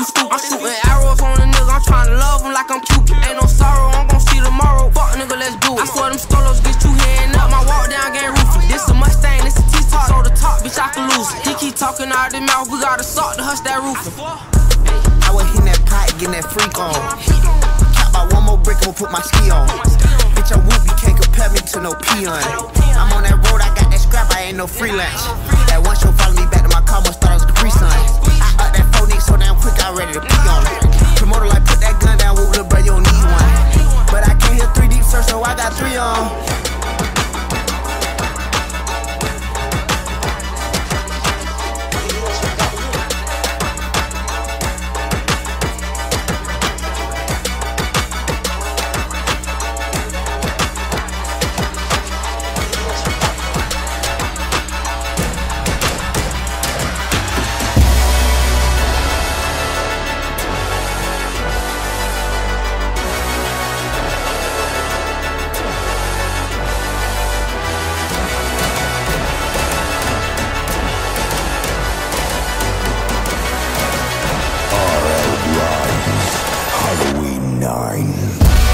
you stupid. I'm shooting arrows on a nigga, I'm trying to love him like I'm Cupid. Ain't no sorrow, I'm gon' see tomorrow. Fuck nigga, let's do it. I swear them stolos get you heading up. My walk down game roofy. This a Mustang, this a T-Top. So the top, bitch, I can lose it. He keep talking out his mouth, we gotta salt to hush that roofing. I was hitting that pot, getting that freak on. Cap by one more brick, I'ma put my ski on. Bitch, I'm whoop, you can't compare me to no peon. I'm on that road, I got that scrap, I ain't no freelance. That one show follow me back to my car, must thought I was the Capri Sun. I ready to pee on it. Promoter like, put that gun down, whoop, little brother, you don't need one. But I can't hear three deep search, so I got three on. nine.